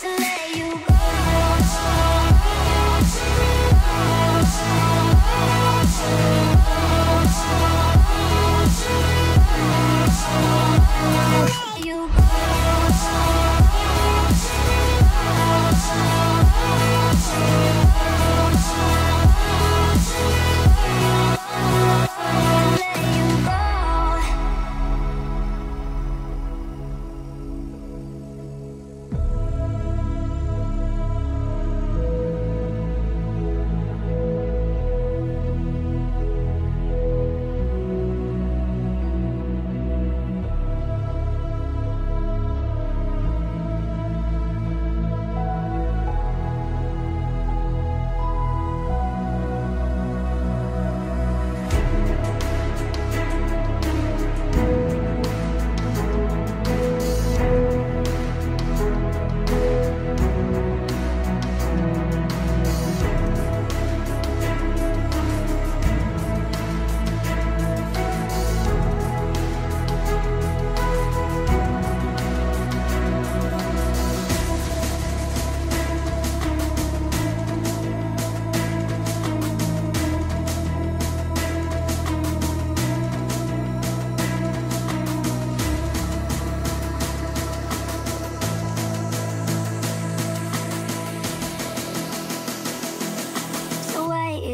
这是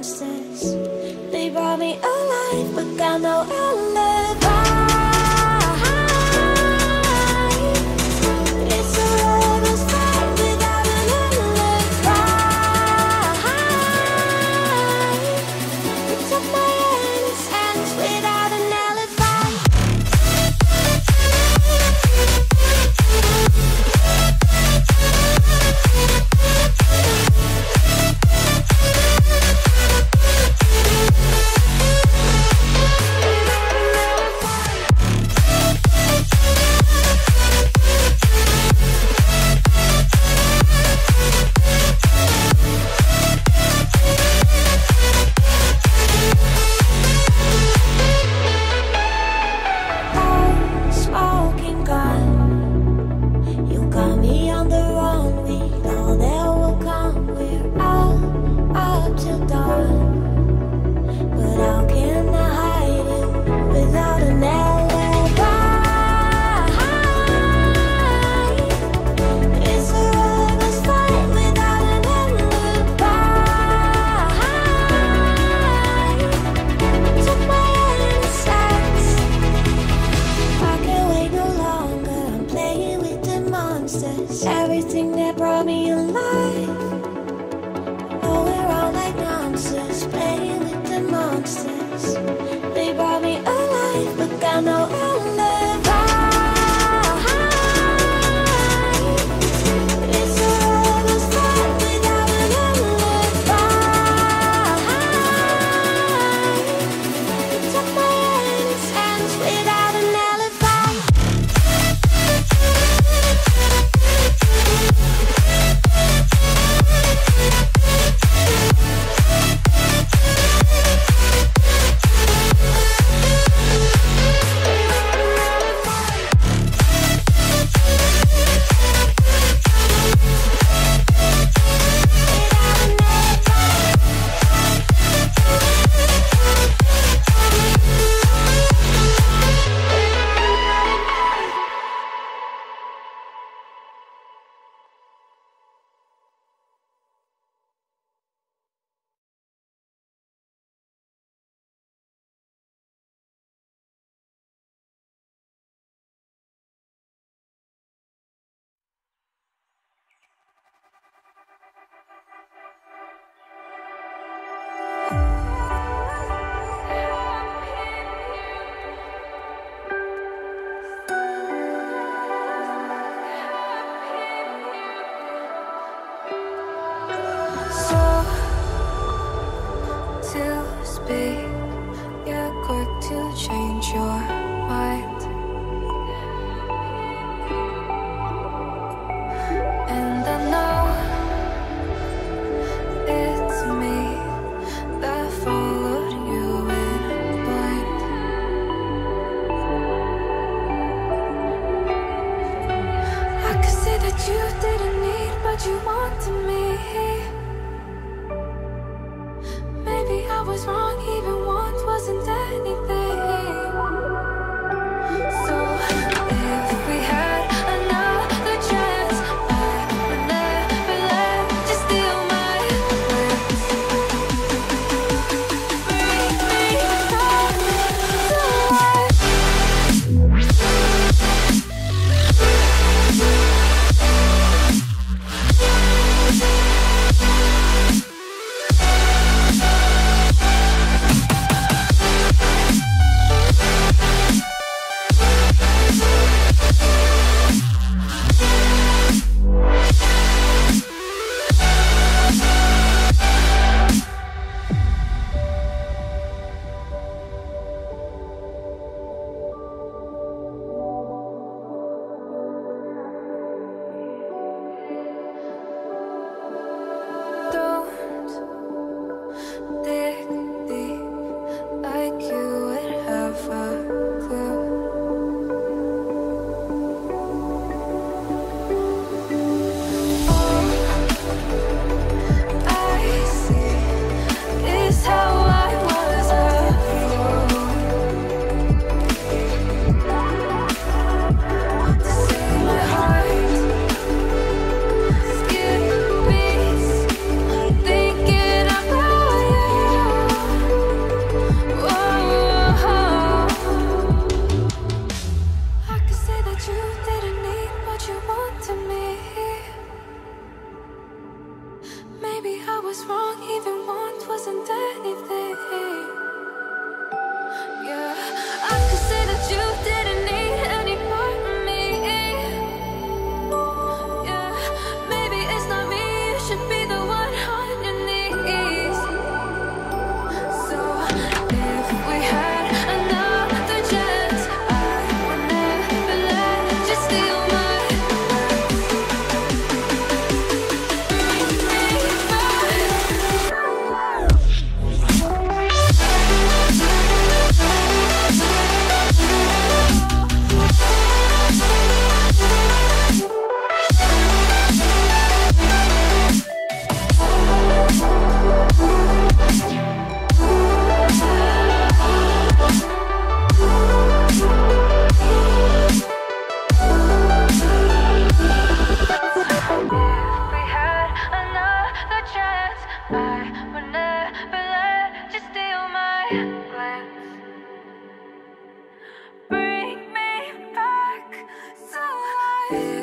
monsters. They brought me alive, but got no alibi. Bring me back to life.